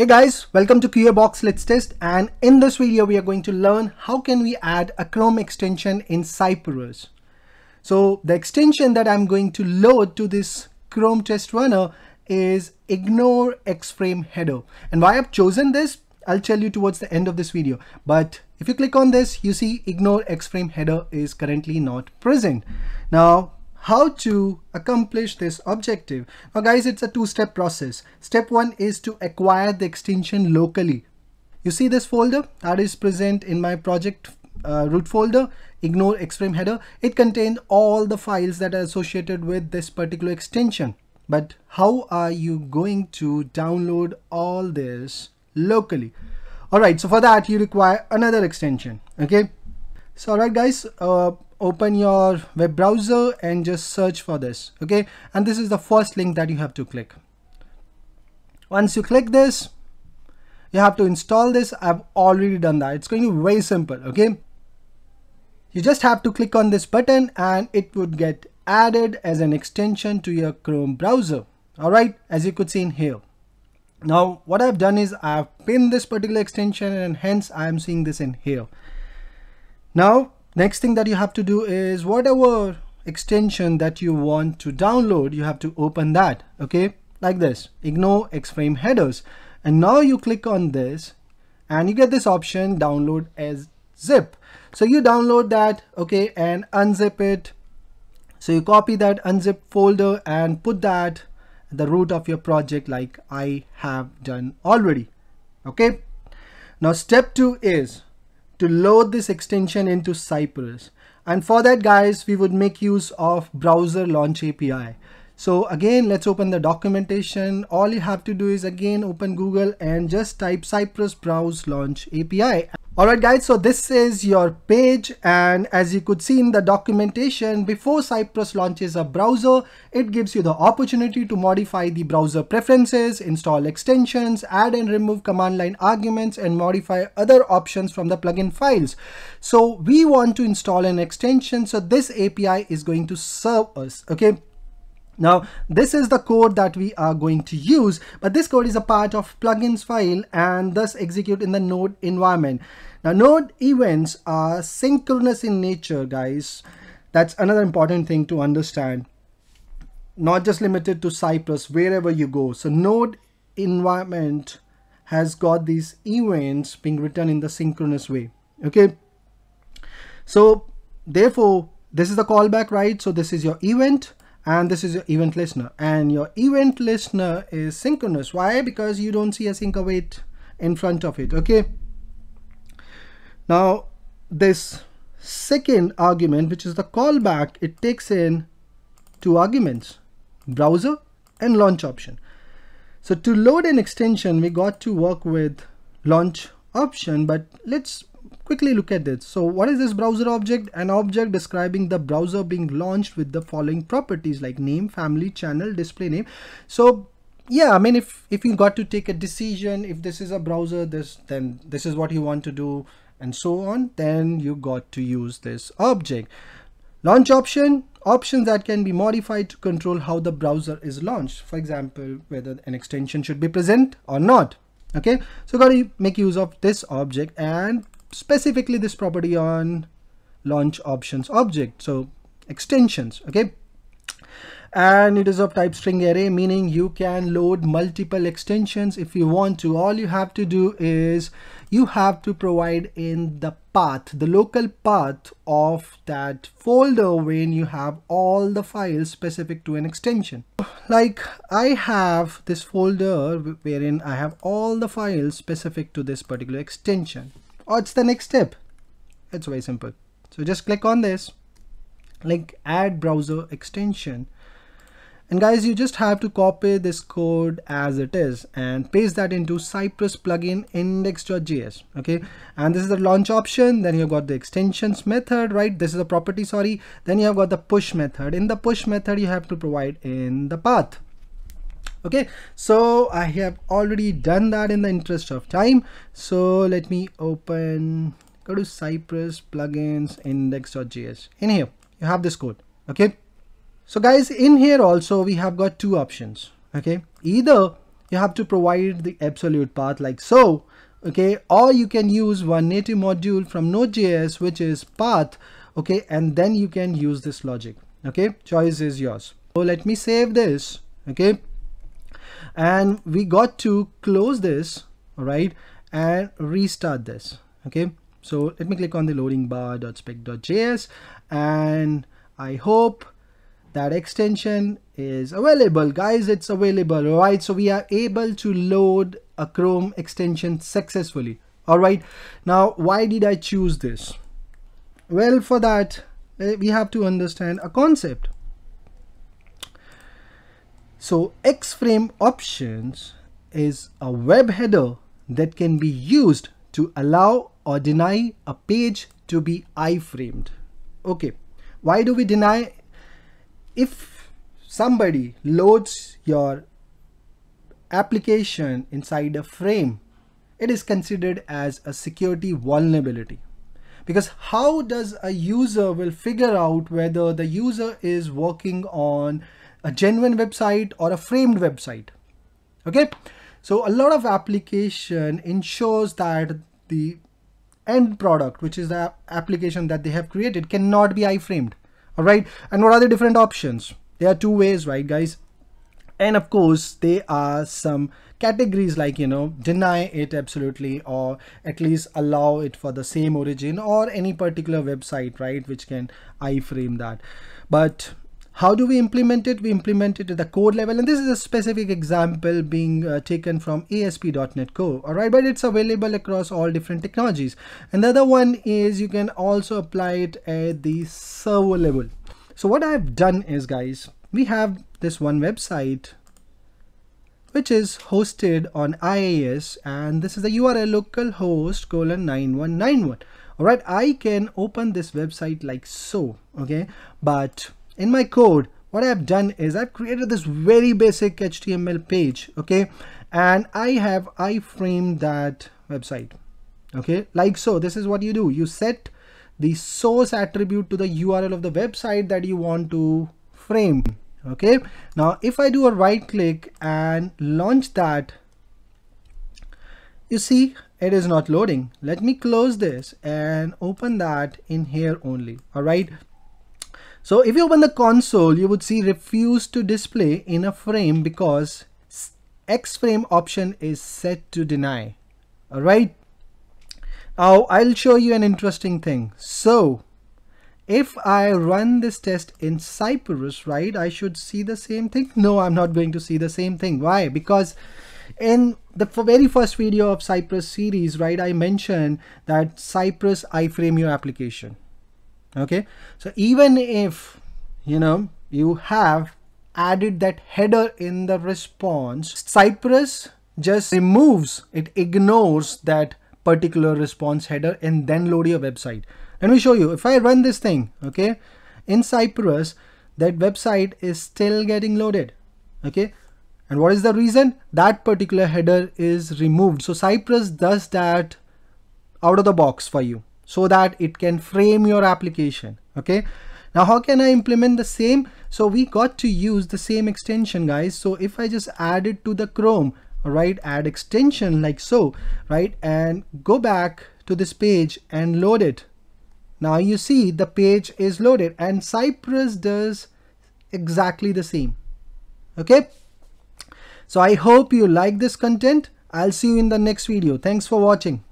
Hey guys, welcome to QA Box Let's Test and in this video we are going to learn how can we add a Chrome extension in Cypress. So the extension that I'm going to load to this Chrome test runner is ignore X-frame header. And why I've chosen this, I'll tell you towards the end of this video. But if you click on this, you see ignore X-frame header is currently not present. Now how to accomplish this objective. Now guys, it's a two-step process. Step one is to acquire the extension locally. You see this folder that is present in my project uh, root folder, ignore X-frame header. It contains all the files that are associated with this particular extension. But how are you going to download all this locally? All right, so for that you require another extension, okay? So all right guys, uh, open your web browser and just search for this okay? And this is the first link that you have to click. Once you click this you have to install this. I've already done that. It's going to be very simple okay? You just have to click on this button and it would get added as an extension to your Chrome browser all right as you could see in here. Now what I've done is I've pinned this particular extension and hence I am seeing this in here now Next thing that you have to do is whatever extension that you want to download, you have to open that, okay? Like this, ignore X-frame headers. And now you click on this and you get this option, download as zip. So you download that, okay, and unzip it. So you copy that unzip folder and put that the root of your project like I have done already, okay? Now step two is to load this extension into Cypress. And for that guys, we would make use of browser launch API. So again, let's open the documentation. All you have to do is again, open Google and just type Cypress browse launch API. Alright guys, so this is your page and as you could see in the documentation, before Cypress launches a browser, it gives you the opportunity to modify the browser preferences, install extensions, add and remove command line arguments and modify other options from the plugin files. So we want to install an extension, so this API is going to serve us, okay? Now, this is the code that we are going to use, but this code is a part of plugins file and thus execute in the node environment. Now node events are synchronous in nature guys. That's another important thing to understand. Not just limited to Cypress, wherever you go. So node environment has got these events being written in the synchronous way. Okay. So therefore, this is the callback, right? So this is your event and this is your event listener and your event listener is synchronous. Why? Because you don't see async await in front of it. Okay. Now this second argument, which is the callback, it takes in two arguments, browser and launch option. So to load an extension, we got to work with launch option, but let's quickly look at this. So what is this browser object? An object describing the browser being launched with the following properties like name, family, channel, display name. So yeah, I mean, if, if you got to take a decision, if this is a browser, this then this is what you want to do and so on, then you got to use this object. Launch option, options that can be modified to control how the browser is launched. For example, whether an extension should be present or not. Okay, so got to make use of this object and specifically this property on launch options object. So extensions, okay? And it is of type string array meaning you can load multiple extensions if you want to. All you have to do is you have to provide in the path the local path of that folder when you have all the files specific to an extension. Like I have this folder wherein I have all the files specific to this particular extension Oh, what's the next step it's very simple so just click on this like add browser extension and guys, you just have to copy this code as it is and paste that into Cypress plugin index.js. Okay. And this is the launch option. Then you've got the extensions method, right? This is a property, sorry. Then you have got the push method. In the push method, you have to provide in the path. Okay. So I have already done that in the interest of time. So let me open, go to Cypress plugins index.js. In here, you have this code. Okay. So guys, in here also we have got two options. Okay, either you have to provide the absolute path like so okay or you can use one native module from node.js which is path okay and then you can use this logic okay choice is yours so let me save this okay and we got to close this all right and restart this okay? So let me click on the loading bar.spec.js and I hope that extension is available. Guys it's available right so we are able to load a chrome extension successfully all right now why did i choose this? Well for that eh, we have to understand a concept so xframe options is a web header that can be used to allow or deny a page to be iframed okay why do we deny if somebody loads your application inside a frame, it is considered as a security vulnerability. Because how does a user will figure out whether the user is working on a genuine website or a framed website? Okay, so a lot of application ensures that the end product, which is the application that they have created, cannot be iframed. All right and what are the different options? There are two ways right guys? And of course there are some categories like you know deny it absolutely or at least allow it for the same origin or any particular website right which can iframe that. But how do we implement it? We implement it at the code level and this is a specific example being uh, taken from asp.net core all right but it's available across all different technologies. And the other one is you can also apply it at the server level. So what i've done is guys we have this one website which is hosted on IIS and this is the URL localhost colon 9191 all right I can open this website like so okay? But in my code what I've done is I've created this very basic HTML page okay? And I have iframed that website okay? Like so this is what you do. You set the source attribute to the URL of the website that you want to frame okay? Now if I do a right click and launch that you see it is not loading. Let me close this and open that in here only all right so if you open the console, you would see refuse to display in a frame because X frame option is set to deny. All right. Now I'll show you an interesting thing. So if I run this test in Cypress, right, I should see the same thing. No, I'm not going to see the same thing. Why? Because in the very first video of Cypress series, right, I mentioned that Cypress iframe your application okay? So even if you know you have added that header in the response cypress just removes it ignores that particular response header and then load your website. Let me show you. If i run this thing okay in cypress that website is still getting loaded okay? And what is the reason? That particular header is removed. So cypress does that out of the box for you so that it can frame your application okay? Now how can I implement the same? So we got to use the same extension guys. So if I just add it to the Chrome right add extension like so right and go back to this page and load it. Now you see the page is loaded and Cypress does exactly the same okay? So I hope you like this content. I'll see you in the next video. Thanks for watching